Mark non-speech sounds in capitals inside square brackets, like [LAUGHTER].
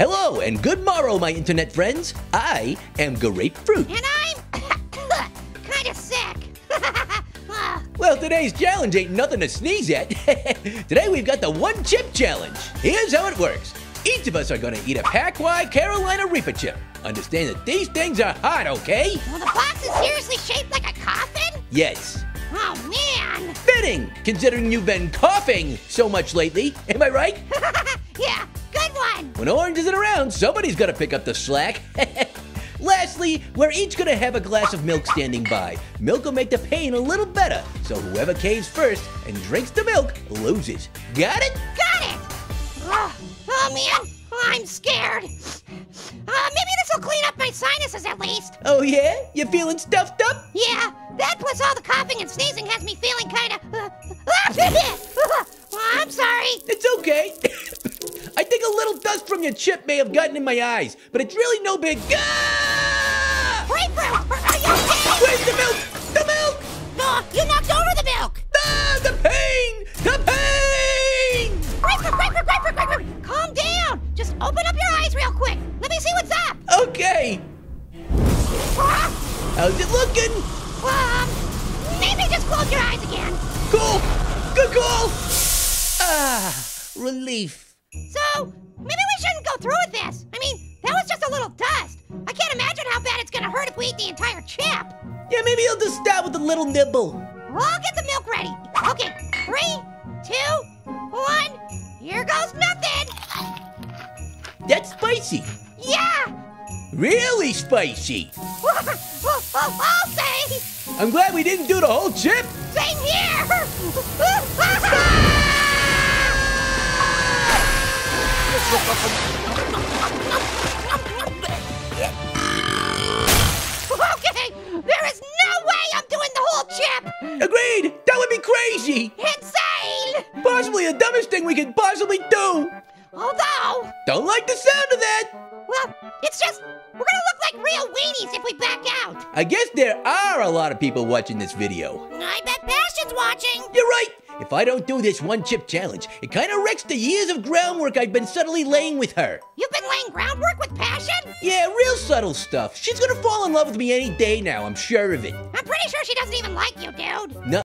Hello and good morrow, my internet friends. I am Grapefruit. And I'm [COUGHS] kind of sick. [LAUGHS] Well, today's challenge ain't nothing to sneeze at. [LAUGHS] Today we've got the one chip challenge. Here's how it works. Each of us are gonna eat a Paqui Carolina Reaper chip. Understand that these things are hot, okay? well, the box is seriously shaped like a coffin? Yes. Oh, man. Fitting, considering you've been coughing so much lately. Am I right? [LAUGHS] yeah, one. When Orange isn't around, somebody's gotta pick up the slack. [LAUGHS] Lastly, we're each gonna have a glass of milk standing by. Milk will make the pain a little better, so whoever caves first and drinks the milk loses. Got it? Got it. Oh, oh man, I'm scared. Uh, maybe this will clean up my sinuses at least. Oh yeah? You feeling stuffed up? Yeah, that plus all the coughing and sneezing has me feeling kind of. Uh, [LAUGHS] [LAUGHS] I'm sorry. It's okay. I a little dust from your chip may have gotten in my eyes, but it's really no big. Ah! Grapefruit, are you okay? Where's the milk? The milk! No, you knocked over the milk. Ah, the pain! The pain! Grapefruit, grapefruit, grapefruit, grapefruit. Calm down. Just open up your eyes real quick. Let me see what's up. Okay, Ah, how's it looking? Um, maybe just close your eyes again. Cool! Good call! Ah, relief. So, maybe we shouldn't go through with this. I mean, that was just a little dust. I can't imagine how bad it's gonna hurt if we eat the entire chip. Yeah, maybe I'll just start with a little nibble. Well, I'll get the milk ready. Okay, three, two, one. Here goes nothing. That's spicy. Yeah. Really spicy. [LAUGHS] I'll say. I'm glad we didn't do the whole chip. Same here. [LAUGHS] okay, there is no way I'm doing the whole chip. Agreed. That would be crazy. Insane. Possibly the dumbest thing we could possibly do. Although, Don't like the sound of that. well, it's just we're gonna look like real weenies if we back out. I guess there are a lot of people watching this video. I watching. You're right. If I don't do this one chip challenge, it kind of wrecks the years of groundwork I've been subtly laying with her. You've been laying groundwork with passion? Yeah, real subtle stuff. She's gonna fall in love with me any day now, I'm sure of it. I'm pretty sure she doesn't even like you, dude. No,